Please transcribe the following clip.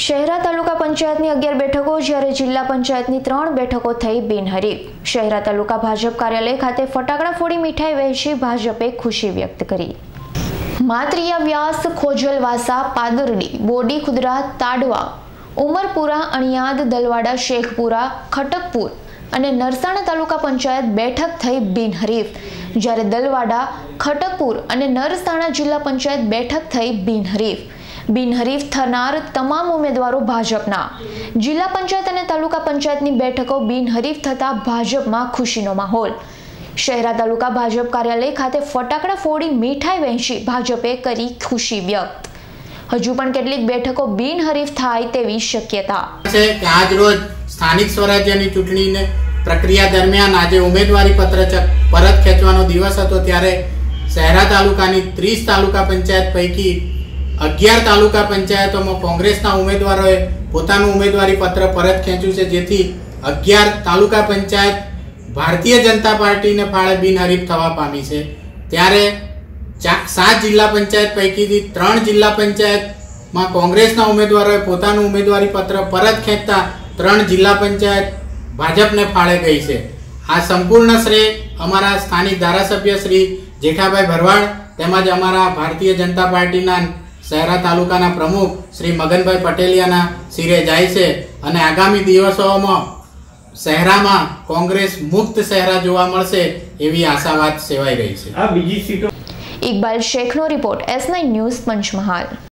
શહેરા તાલુકા પંચાયતની અગિયાર બેઠકો, જ્યારે જિલ્લા પંચાયતની ત્રણ બેઠકો થઈ બિનહરીફ શહેરા તાલુકા ભાજપ કાર્યાલય ખાતે ફટાકડા ફોડી મીઠાઈ વહેંચી ભાજપે ખુશી વ્યક્ત કરી. માત્રિયા વ્યાસ, ખોજલવાસા, પાદરડી, બોડી ખુદરા, તાડવા, ઉમરપુરા, અણિયાદ, દલવાડા, શેખપુરા, ખટકપુર અને નરસાણા તાલુકા પંચાયત બેઠક થઈ બિનહરીફ. જ્યારે દલવાડા, ખટકપુર અને નરસાણા જિલ્લા પંચાયત બેઠક થઈ બિનહરીફ. બિનહરીફ થનાર તમામ ઉમેદવારો ભાજપના. જિલ્લા પંચાયત અને તાલુકા પંચાયતની બેઠકો બિનહરીફ થતા ભાજપમાં ખુશીનો માહોલ. શહેરા તાલુકા ભાજપ કાર્યાલય ખાતે ફટાકડા ફોડી મીઠાઈ વહેંચી ભાજપે કરી ખુશી વ્યક્ત. હજુ પણ કેટલીક બેઠકો બિનહરીફ થાય તેવી શક્યતા. આજ રોજ સ્થાનિક સ્વરાજ્યની ચૂંટણીને પ્રક્રિયા દરમિયાન આજે ઉમેદવારી પત્ર પરત ખેંચવાનો દિવસ હતો ત્યારે શહેરા તાલુકાની ત્રીસ તાલુકા પંચાયત પૈકી અગિયાર તાલુકા પંચાયતોમાં કોંગ્રેસના ઉમેદવારોએ પોતાનું ઉમેદવારી પત્ર પરત ખેંચ્યું છે, જેથી અગિયાર તાલુકા પંચાયત ભારતીય જનતા પાર્ટીને ફાળે બિનહરીફ થવા પામી છે. ત્યારે સાત જિલ્લા પંચાયત પૈકીથી ત્રણ જિલ્લા પંચાયતમાં કોંગ્રેસના ઉમેદવારોએ પોતાનું ઉમેદવારી પત્ર પરત ખેંચતા ત્રણ જિલ્લા પંચાયત ભાજપને ફાળે ગઈ છે. આ સંપૂર્ણ શ્રેય અમારા સ્થાનિક ધારાસભ્ય શ્રી જેઠાભાઈ ભરવાડ તેમજ અમારા ભારતીય જનતા પાર્ટીના શહેરા તાલુકાના પ્રમુખ શ્રી મગનભાઈ પટેલિયાના શિરે જાય છે અને આગામી દિવસોમાં શહેરામાં કોંગ્રેસ મુક્ત શહેરા જોવા મળશે એવી આશાવાદ સેવાઈ રહી છે. આ બીજી સીટો Iqbal શેખનો report S nine news Panchmahal.